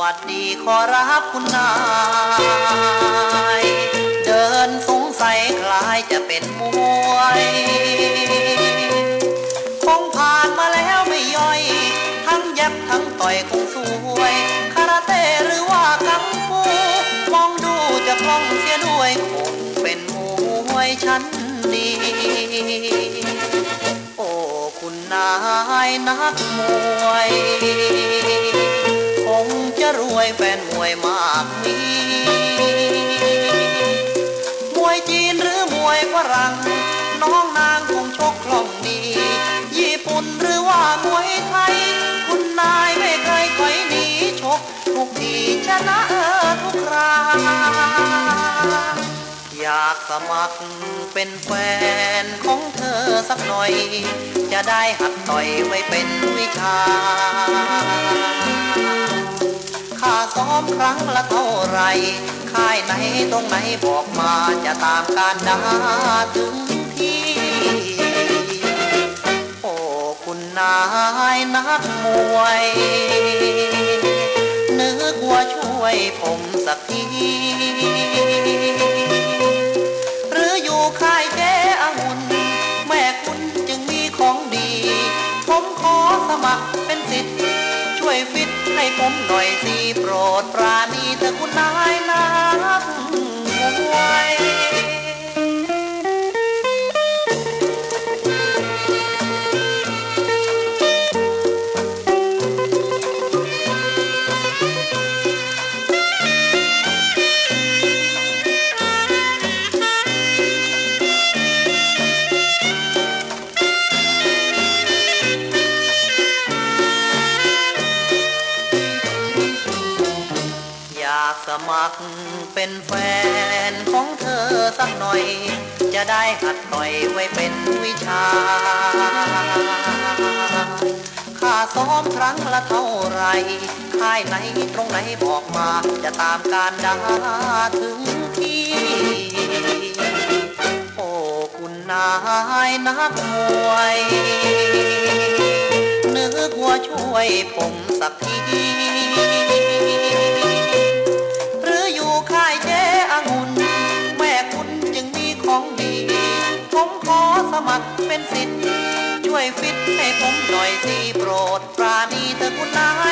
วัดดีขอรับคุณนาย เดินสงสัยคล้ายจะเป็นมวยคงผ่านมาแล้วไม่ย่อย ทั้งยับทั้งต่อยคงสวยคาราเต้หรือว่ากังฟู มองดูจะคล่องเสียด้วยคงเป็นมวยชั้นดีโอ้คุณนายนักมวย ยแฟนมวยมากมีมวยจีนหรือมวยฝรั่ง น้องนางคงชกคล่องดีญี่ปุ่นหรือว่ามวยไทย คุณนายไม่เคยถอยหนีชก ทุกทีชนะเออทุกคราอยากสมัครเป็นแฟนของเธอสักหน่อย จะได้หัดต่อยไว้เป็นวิชา มครั้งละเท่าไร ค่ายไหนตรงไหนบอกมาจะตามการดาถึงที่ โอ้คุณนายนักมวย นึกว่าช่วยผมสักทีหรืออยู่ค่ายเจ๊องุ่นแม่คุณจึงมีของดี ผมขอสมัครเป็นสิทธิ์ วยฟิตให้ผมหน่อยสิโปรดปราณีเธอคุณนายนา มัครเป็นแฟนของเธอสักหน่อย จะได้หัดต่อยไว้เป็นวิชาค่าซ้อมครั้งละเท่าไร ค่ายไหนตรงไหนบอกมา จะตามการดาถึงที่ โอ้คุณนายนักมวยนึกว่าช่วยผมสักที มัครเป็นสิทธิ์ช่วยฟิตให้ผมหน่อยสิโปรดปราณีเธอคุณนา